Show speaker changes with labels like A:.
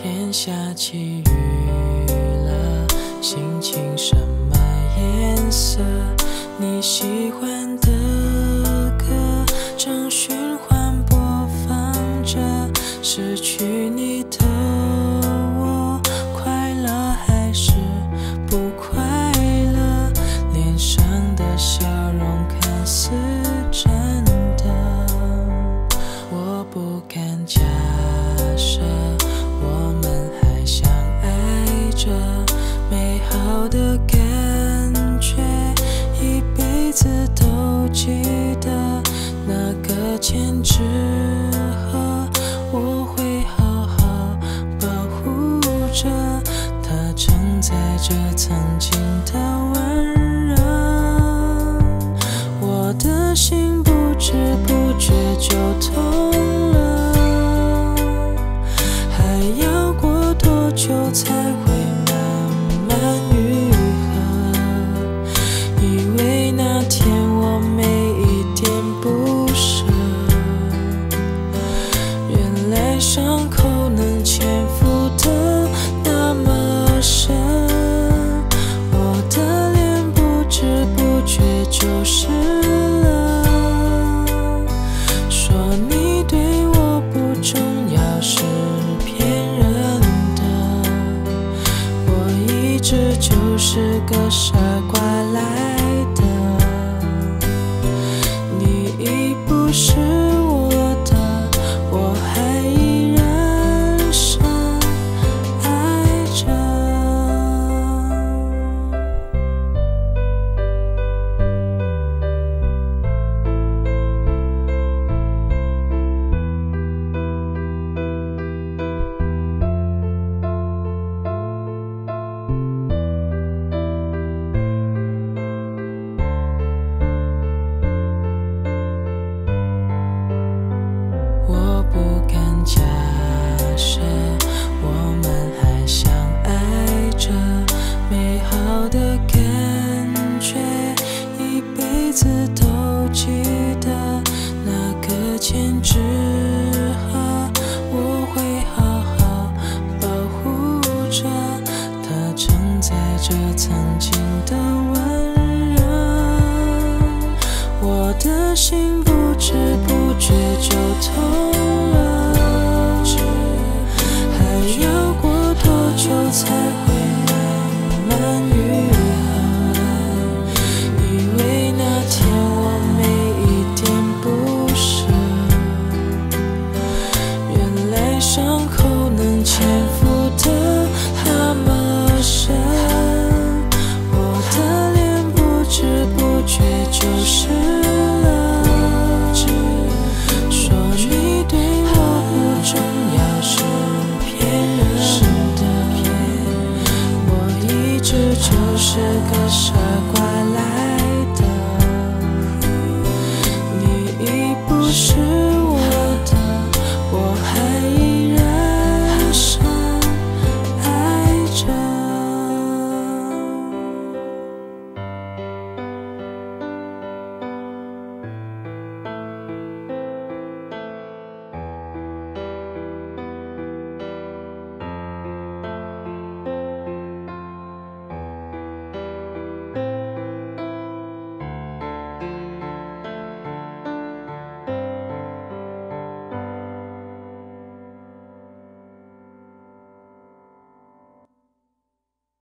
A: 天下起雨了，心情什么颜色？你喜欢的我的感觉，一辈子都记得。那个千纸鹤，我会好好保护着，它承载着曾经的温热。我的心不知不觉就痛了，还要过多久才会直就是个傻瓜来的，你已不是记得。那个千纸鹤，我会好好保护着，它承载着曾经的温热。我的心就是